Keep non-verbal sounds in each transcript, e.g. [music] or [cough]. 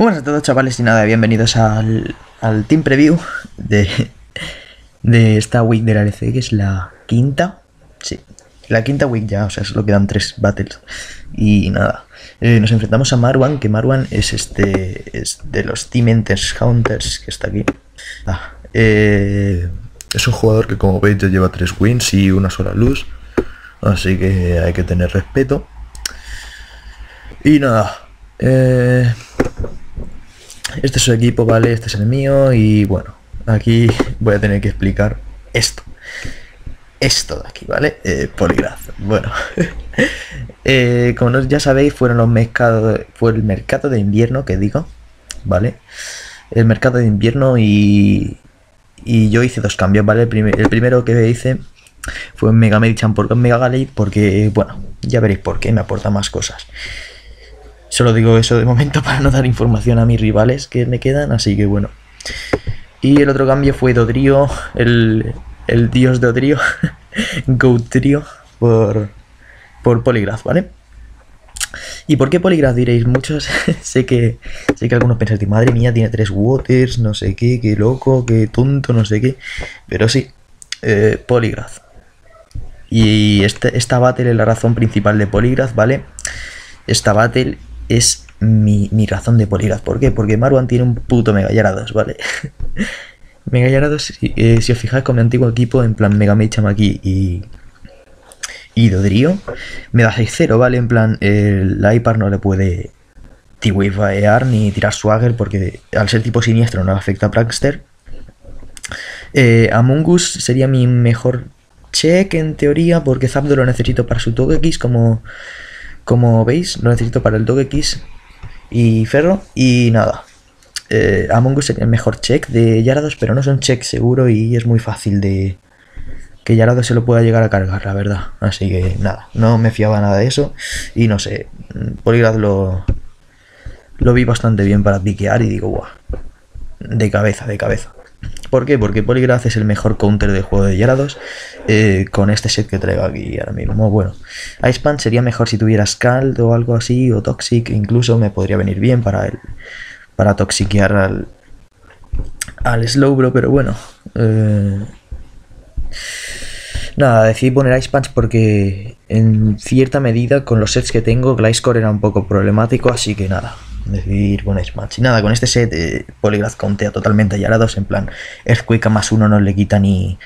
Buenas a todos chavales y nada, bienvenidos al, al Team Preview de, de esta week de la LC, que es la quinta. Sí, la quinta week ya, o sea, solo quedan tres battles. Y nada, eh, nos enfrentamos a Marwan, que Marwan es este, es de los Team Enters Hunters, que está aquí. Ah, eh, es un jugador que como veis ya lleva tres wins y una sola luz. Así que hay que tener respeto. Y nada, eh, este es su equipo, ¿vale? Este es el mío y bueno, aquí voy a tener que explicar esto. Esto de aquí, ¿vale? Eh, Poligraph. Bueno, [laughs] eh, como ya sabéis, fueron los mercados, fue el mercado de invierno que digo, ¿vale? El mercado de invierno y, y yo hice dos cambios, ¿vale? El, primero que hice fue Mega Medichan por Mega Galate porque, bueno, ya veréis por qué, me aporta más cosas. Solo digo eso de momento [laughs] para no dar información a mis rivales que me quedan, así que bueno. Y el otro cambio fue Dodrio, el, el dios de Odrio, [laughs] Goutrio, por, por Poligraph, ¿vale? ¿Y por qué Poligraph diréis? Muchos, [laughs] sé que sé que algunos pensáis, madre mía, tiene tres waters, no sé qué, qué loco, qué tonto, no sé qué. Pero sí, eh, Poligraph. Y este, esta battle es la razón principal de Poligraph, ¿vale? Esta battle es mi, razón de Poligraph. ¿Por qué? Porque Marwan tiene un puto Mega Yarados, ¿vale? [laughs] Mega Yarados, eh, si os fijáis con mi antiguo equipo, en plan Mega Mage aquí y, y Dodrio, me da 6-0, ¿vale? En plan, el iPad no le puede t ni tirar Swagger porque al ser tipo siniestro no afecta a Prankster. Eh, Among Us sería mi mejor check en teoría porque Zapdo lo necesito para su Togekiss como como veis, lo necesito para el Dog X y Ferro. Y nada, eh, Among Us sería el mejor check de Yarados, pero no es un check seguro y es muy fácil de que Yarados se lo pueda llegar a cargar, la verdad. Así que nada, no me fiaba nada de eso. Y no sé, Poligrad lo, lo vi bastante bien para piquear y digo, guau, de cabeza, de cabeza. ¿Por qué? Porque Poligraph es el mejor counter de juego de Yarados eh, con este set que traigo aquí ahora mismo. Bueno, Icepan sería mejor si tuviera Scald o algo así, o Toxic, incluso me podría venir bien para el, para toxiquear al, al Slowbro, pero bueno. Eh, nada, decidí poner Ice Punch porque en cierta medida con los sets que tengo Gliscor era un poco problemático, así que nada, decidir con Match. Y nada, con este set eh, Poligraph contea totalmente allarados, en plan Earthquake a más uno no le quita ni,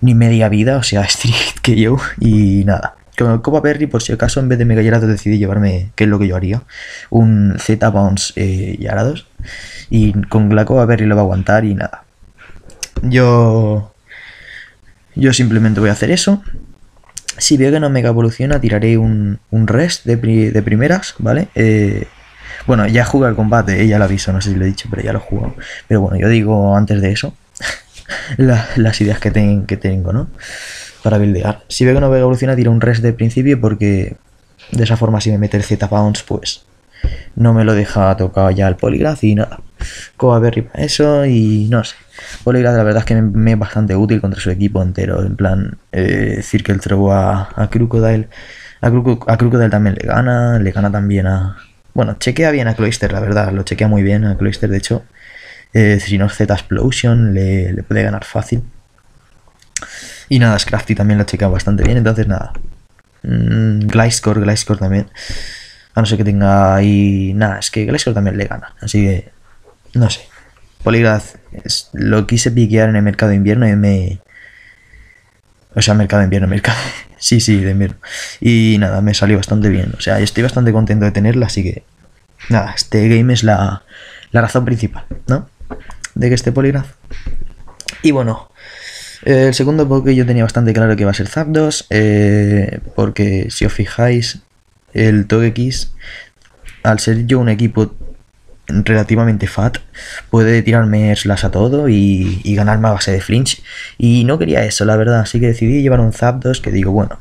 ni media vida, o sea, [laughs] Street que yo, y nada. Con el Copa Perry, por si acaso, en vez de Mega Yarados decidí llevarme, que es lo que yo haría, un Z Bounce eh, Yarados. Y con la Copa Perry lo va a aguantar y nada. Yo. Yo simplemente voy a hacer eso. Si veo que no mega evoluciona, tiraré un, un rest de, de primeras, ¿vale? Eh, bueno, ya juega el combate, ella lo aviso, no sé si lo he dicho, pero ya lo jugado. Pero bueno, yo digo antes de eso, [laughs] las ideas que, que tengo, ¿no? Para buildear. Si veo que no veo evolucionar, tiro un rest de principio porque de esa forma si me mete el Z-Bounce, pues no me lo deja tocado ya el Poligraph y nada. Coba Berry para eso y no sé. Poligraph la verdad es que me, es bastante útil contra su equipo entero. En plan, eh, Circle Throw a, a Crocodile. A, a Crocodile también le gana, le gana también a, bueno, chequea bien a Cloister, la verdad, lo chequea muy bien a Cloister, de hecho. Eh, si no es Z Explosion, le, puede ganar fácil. Y nada, Scrafty también lo chequea bastante bien, entonces nada. Mm, Gliscor, Gliscor también. A no ser que tenga ahí. Nada, es que Gliscor también le gana, así que. No sé. Poligrath lo quise piquear en el mercado de invierno y me. O sea, mercado de invierno, mercado. [laughs] Sí, sí, de invierno. Y nada, me salió bastante bien. O sea, estoy bastante contento de tenerla, así que. Nada, este game es la, la razón principal, ¿no? De que esté Poligraph. Y bueno, el segundo Poké yo tenía bastante claro que iba a ser Zapdos, eh, porque si os fijáis, el Togekiss, al ser yo un equipo relativamente fat, puede tirarme slash a todo y, ganarme a base de flinch. Y no quería eso, la verdad, así que decidí llevar un Zapdos que digo, bueno,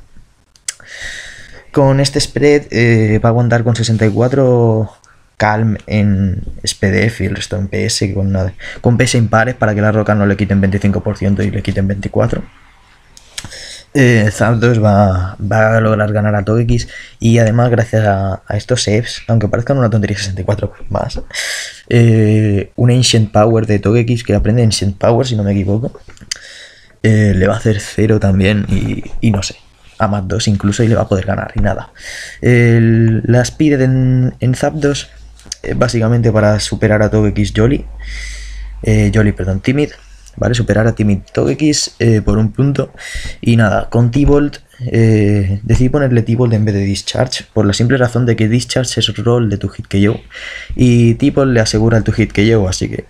con este spread eh, va a aguantar con 64 calm en SPDF y el resto en PS con, con PS impares para que las rocas no le quiten 25% y le quiten 24. Eh, Zapdos va, a lograr ganar a Togekiss y además gracias a, estos saves, aunque parezcan una tontería 64 más, eh, un Ancient Power de Togekiss que aprende Ancient Power si no me equivoco, eh, le va a hacer cero también y, no sé, a más 2 incluso y le va a poder ganar y nada. El- la Speed en, Zapdos básicamente para superar a Togekiss Jolly, eh, Jolly, perdón, Timid, ¿vale? Superar a Timid Togekiss eh, por un punto. Y nada, con T-Bolt eh, decidí ponerle T-Bolt en vez de Discharge, por la simple razón de que Discharge es roll de tu hit que yo. Y T-Bolt le asegura el tu hit que llevo, así que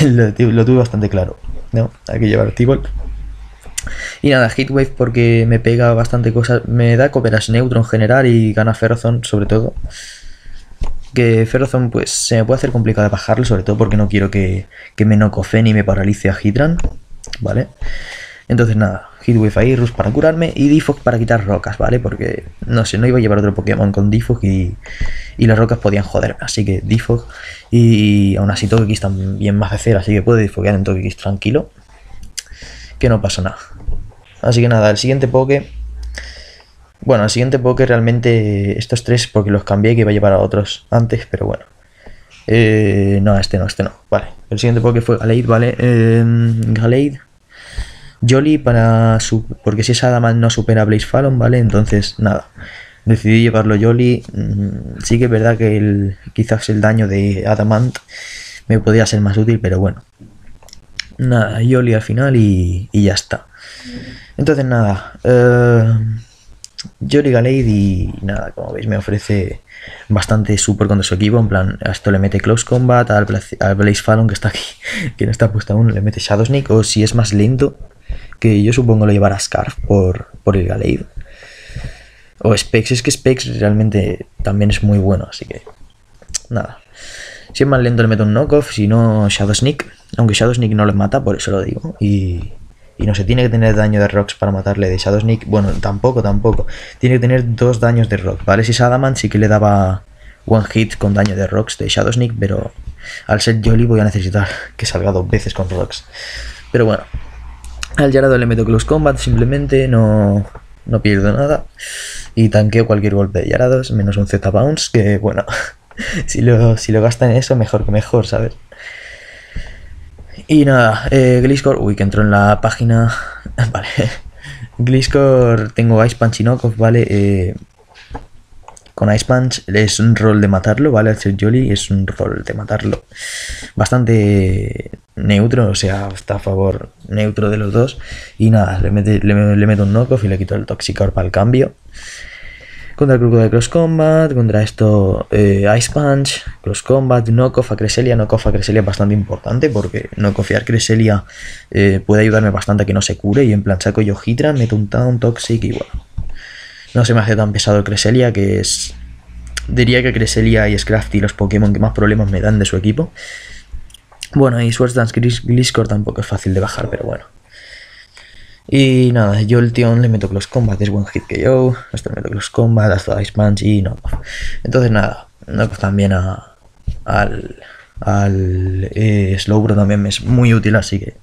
[laughs] lo, lo tuve bastante claro. ¿no? Hay que llevar T-Bolt. Y nada, Hitwave porque me pega bastante cosas. Me da Cooperas neutro en general y gana Ferrozone sobre todo. Que Ferrozone pues se me puede hacer complicado bajarlo, sobre todo porque no quiero que, que me nocofe ni me paralice a Hydran. ¿Vale? Entonces nada, Hitwave ahí, Rus para curarme y Defog para quitar rocas, ¿vale? Porque no sé, no iba a llevar otro Pokémon con Defog y, y las rocas podían joderme. Así que Defog y aún así Togekiss también más de cero, así que puedo Defoguear en Togekiss tranquilo. Que no pasa nada. Así que nada, el siguiente Poké. Bueno, el siguiente Poké realmente estos tres porque los cambié que iba a llevar a otros antes, pero bueno. Eh, no, este no, este no. Vale. El siguiente Poké fue Galeid, ¿vale? Eh, Galeid. Jolly para su... Porque si esa dama no supera a Blaze Fallon, ¿vale? Entonces, nada. Decidí llevarlo Jolly. Mm, Sí que es verdad que quizás el daño de Adamant me podía ser más útil, pero bueno. Nada, Jolly al final y, y ya está. Entonces nada. Eh, Jolly Galeid y nada, como veis me ofrece bastante super contra su equipo. En plan, a esto le mete Close Combat, al, al Blaze Fallon que está aquí, [laughs] que no está puesto aún, le mete Shadow Sneak. O si es más lento, que yo supongo lo llevará Scarf por, por el Galeid. O Specs, es que Specs realmente también es muy bueno, así que nada. Si es más lento le meto un knockoff, si no Shadow Sneak. Aunque Shadow Sneak no le mata, por eso lo digo. Y, y no sé, tiene que tener daño de rocks para matarle de Shadow Sneak. Bueno, tampoco, tampoco. Tiene que tener dos daños de rocks, ¿vale? Si es Adamant sí que le daba one hit con daño de rocks de Shadow Sneak, pero al ser Jolly voy a necesitar [laughs] que salga dos veces con rocks. Pero bueno, al Yarado le meto Close Combat, simplemente no, no pierdo nada. Y tanqueo cualquier golpe de Yarados, menos un Z-Bounce, que bueno, [laughs] si lo, si lo gasta en eso, mejor que mejor, ¿sabes? Y nada, eh, Gliscor, uy, que entró en la página. [laughs] Vale. Gliscor, tengo Ice Punch y Knockoff, ¿vale? Eh, con Ice Punch es un rol de matarlo, ¿vale? Al ser Jolly es un rol de matarlo. Bastante neutro, o sea, está a favor neutro de los dos. Y nada, le, mete- le, le meto un knockoff y le quito el Toxicor para el cambio. Contra el Crocodile de Cross Combat, contra esto eh, Ice Punch, Cross Combat, Knockoff a Cresselia. Knockoff a Cresselia es bastante importante porque Knockoffiar Cresselia eh, puede ayudarme bastante a que no se cure. Y en plan saco yo Hydra, meto un Town, Toxic y bueno. No se me hace tan pesado el Cresselia que es... Diría que Cresselia y Scrafty los Pokémon que más problemas me dan de su equipo. Bueno, y Swords Dance Glis- Gliscor tampoco es fácil de bajar, pero bueno. Y nada, yo el Tion le meto Close Combat, es buen hit que yo. Esto le meto Close Combat, hasta Ice Punch y no. Entonces nada, pues también a, al, al eh, Slowbro también me es muy útil, así que.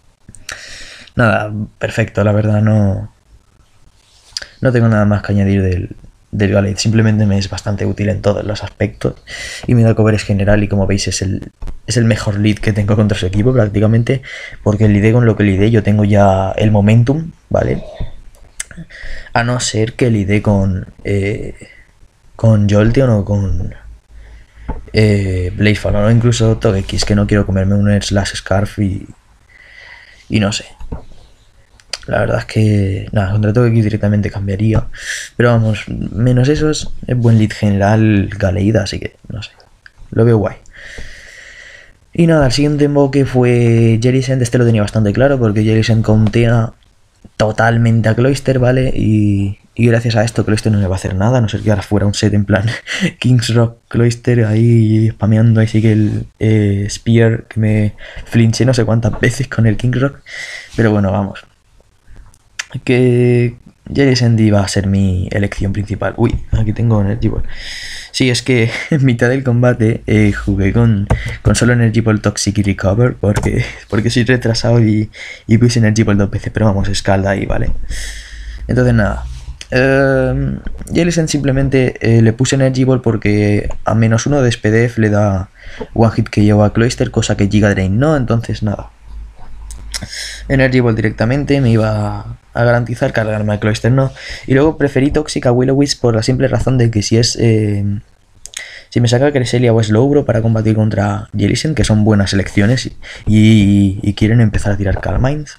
Nada, perfecto, la verdad no. No tengo nada más que añadir del, del Gallade, simplemente me es bastante útil en todos los aspectos. Y me da coverage general y como veis es el, es el mejor lead que tengo contra su equipo prácticamente. Porque lidé con lo que lidé, yo tengo ya el momentum, ¿vale? A no ser que lidé con, eh, con Jolteon o con eh, Blaze Fallon o incluso Togekiss, que no quiero comerme un Slash Scarf y, y no sé. La verdad es que, nada, contra Togekiss directamente cambiaría. Pero vamos, menos esos, es buen lead general Galeida, así que, no sé, lo veo guay. Y nada, el siguiente invoque fue Jerisen, este lo tenía bastante claro porque Jerisen contea totalmente a Cloyster, ¿vale? Y, y gracias a esto Cloyster no le va a hacer nada, no ser que ahora fuera un set en plan [laughs] Kings Rock Cloyster ahí spameando, ahí sigue el eh, Spear que me flinché no sé cuántas veces con el Kings Rock. Pero bueno, vamos. Que Jerry Sandy va a ser mi elección principal. Uy, aquí tengo Energy Ball. Sí, es que [laughs] en mitad del combate eh, jugué con, solo Energy Ball Toxic y Recover porque, porque soy retrasado y, y puse Energy Ball dos veces, pero vamos, escalda ahí, ¿vale? Entonces nada. Eh, Jellicent simplemente eh, le puse Energy Ball porque a menos uno de SPDF le da One Hit que lleva a Cloister, cosa que Giga Drain no, entonces nada. Energy Ball directamente me iba a garantizar cargarme a Cloister no. Y luego preferí Toxic a Willow Wisp por la simple razón de que si es... Eh, si me saca Cresselia o Slowbro para combatir contra Jellicent, que son buenas elecciones y, quieren empezar a tirar Calm Minds,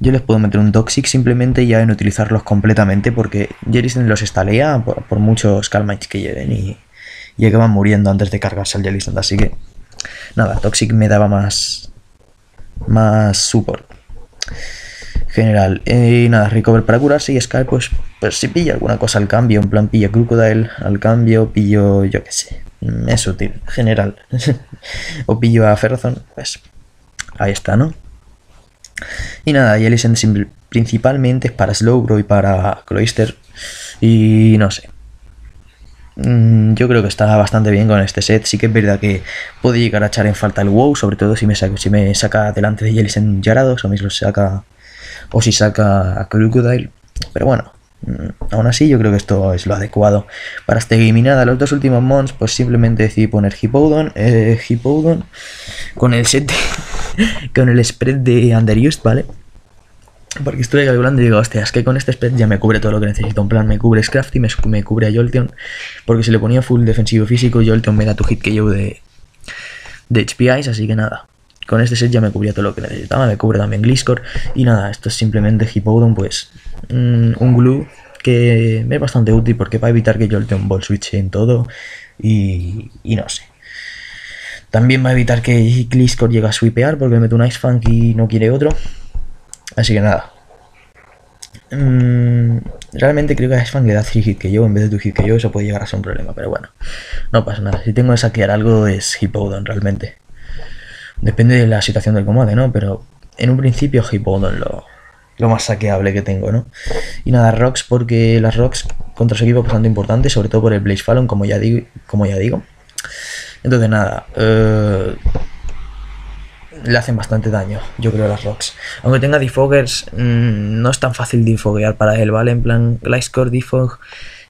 yo les puedo meter un Toxic simplemente ya en utilizarlos completamente porque Jellicent los estalea por, muchos Calmites que lleven y, y acaban muriendo antes de cargarse al Jellicent. Así que, nada, Toxic me daba más, más support general. Y nada, recover para curarse y Scar, pues, pues si pilla alguna cosa al cambio, en plan pilla Crocodile al cambio, pillo, yo qué sé, es útil, general. [laughs] o pillo a Ferrazon, pues ahí está, ¿no? Y nada, y principalmente es para Slowbro y para Cloister. Y no sé. Mm, yo creo que está bastante bien con este set. Sí que es verdad que puede llegar a echar en falta el WoW, sobre todo si me saca, si me saca delante de Jellicent Yarados o mismo saca. O si saca a Crocodile. Pero bueno, Mm, aún así, yo creo que esto es lo adecuado. Para este game y nada, los dos últimos mons, pues simplemente decidí poner Hippodon, eh, Hippodon con el set, [laughs] con el spread de Underused, ¿vale? Porque estoy calculando y digo, hostia, es que con este spread ya me cubre todo lo que necesito. En plan, me cubre Scrafty, me, me cubre a Jolteon. Porque si le ponía full defensivo físico, Jolteon me da tu hit que yo de, de HPIs, así que nada. Con este set ya me cubría todo lo que necesitaba, me cubre también Gliscor. Y nada, esto es simplemente Hippodon, pues mm, un glue que es bastante útil porque va a evitar que yo le un ball switch en todo y, y, no sé. También va a evitar que Gliscor llegue a sweepear porque me mete un Ice Funk y no quiere otro. Así que nada. Mm, realmente creo que a Ice Funk le da 3 hit que yo en vez de 2 hit que yo, eso puede llegar a ser un problema, pero bueno, no pasa nada. Si tengo que saquear algo es Hippodon realmente. Depende de la situación del combate, ¿no? Pero en un principio Hippodon lo, lo más saqueable que tengo, ¿no? Y nada, Rocks porque las Rocks contra su equipo es bastante importante, sobre todo por el Blaze Fallon, como ya digo. Como ya digo. Entonces nada, eh, le hacen bastante daño, yo creo, las Rocks. Aunque tenga Defoggers, mm, no es tan fácil defoguear para él, ¿vale? En plan, Gliscor Defog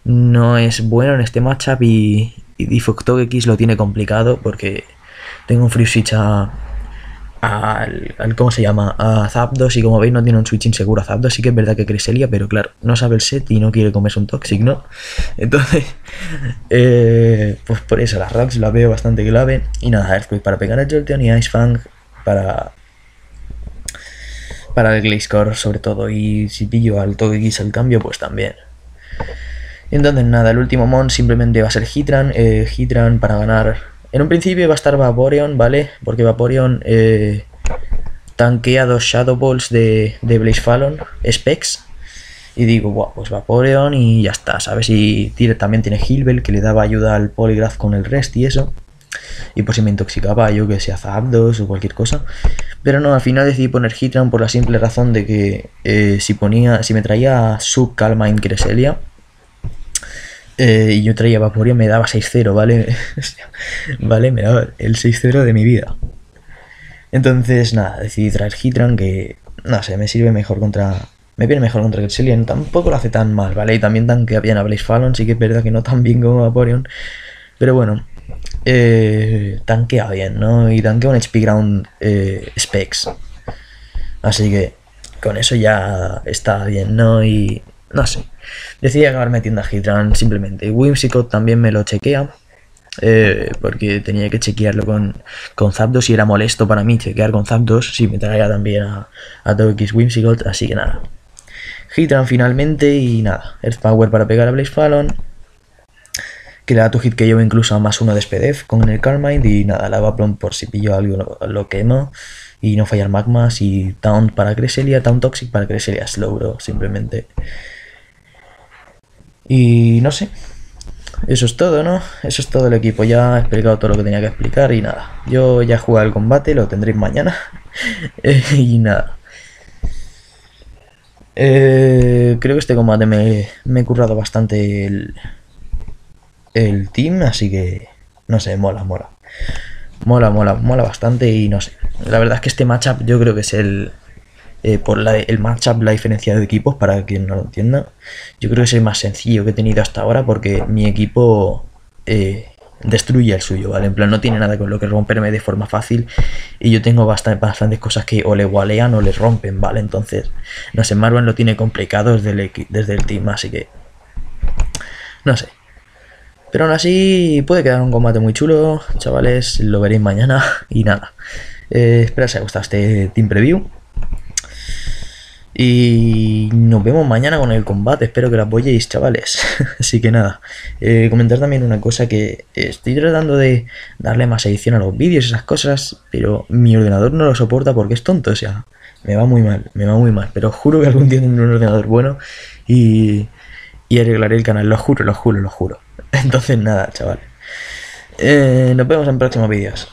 no es bueno en este matchup y, y Defog lo tiene complicado porque tengo un free switch a, al, ¿cómo se llama? A Zapdos y como veis no tiene un switch inseguro a Zapdos, sí que es verdad que Cresselia, pero claro, no sabe el set y no quiere comerse un Toxic, ¿no? [laughs] Entonces, eh, pues por eso las Rocks la veo bastante clave y nada, Earthquake para pegar a Jolteon y Ice Fang para para el Gliscor sobre todo y si pillo al Togekiss al cambio pues también. Entonces nada, el último mon simplemente va a ser Hitran, eh, Hitran para ganar en un principio va a estar Vaporeon, ¿vale? Porque Vaporeon eh, tanquea dos Shadow Balls de, Blaze Fallon, Specs. Y digo, wow, pues Vaporeon y ya está, ¿sabes? Y también tiene Hilbel que le daba ayuda al Polygraph con el rest y eso. Y pues si me intoxicaba yo que sea Zapdos o cualquier cosa. Pero no, al final decidí poner Hitran por la simple razón de que eh, si ponía, si me traía Sub Calma en Cresselia eh, y yo traía Vaporeon, me daba 6-0, ¿vale? [laughs] ¿Vale? Me daba el 6-0 de mi vida. Entonces, nada, decidí traer Hitran, que, no sé, me sirve mejor contra... Me viene mejor contra Cresselia, tampoco lo hace tan mal, ¿vale? Y también tanquea bien a Blaze Fallon, sí que es verdad que no tan bien como Vaporeon. Pero bueno, eh, tanquea bien, ¿no? Y tanquea un HP Ground eh, Specs. Así que con eso ya está bien, ¿no? Y no sé. Decidí acabar metiendo a Hydran simplemente. Whimsicott también me lo chequea. Eh, porque tenía que chequearlo con, con Zapdos y era molesto para mí chequear con Zapdos si me traía también a, a Whimsy Whimsicott, así que nada. Hitran finalmente y nada. Earth Power para pegar a Blaze Fallon. Que tu hit que llevo incluso a más uno de SPDF con el Carmine. Y nada, Lava Plum por si pillo algo lo, quemo. Y no fallar magmas. Y Taunt para Cresselia, Taunt Toxic para Cresselia Slowbro, simplemente. Y no sé. Eso es todo, ¿no? Eso es todo el equipo. Ya he explicado todo lo que tenía que explicar y nada. Yo ya jugado el combate, lo tendréis mañana. [laughs] y nada. Eh, creo que este combate me, me he currado bastante el, el team, así que no sé, mola, mola. Mola, mola, mola bastante y no sé. La verdad es que este matchup yo creo que es el, eh, por la, el matchup, la diferencia de equipos, para quien no lo entienda. Yo creo que es el más sencillo que he tenido hasta ahora porque mi equipo eh, destruye el suyo, ¿vale? En plan, no tiene nada con lo que romperme de forma fácil y yo tengo bastante, bastantes cosas que o le gualean o le rompen, ¿vale? Entonces, no sé, Marwan lo tiene complicado desde el, desde el team, así que... No sé. Pero aún así puede quedar un combate muy chulo, chavales, lo veréis mañana [laughs] y nada. Eh, espero que os haya gustado este Team Preview. Y nos vemos mañana con el combate. Espero que lo apoyéis, chavales. [laughs] Así que nada. Eh, comentar también una cosa que estoy tratando de darle más edición a los vídeos, esas cosas. Pero mi ordenador no lo soporta porque es tonto. O sea, me va muy mal, me va muy mal. Pero juro que algún día tendré un ordenador bueno y, y arreglaré el canal. Lo juro, lo juro, lo juro. [laughs] Entonces nada, chavales. Eh, nos vemos en próximos vídeos.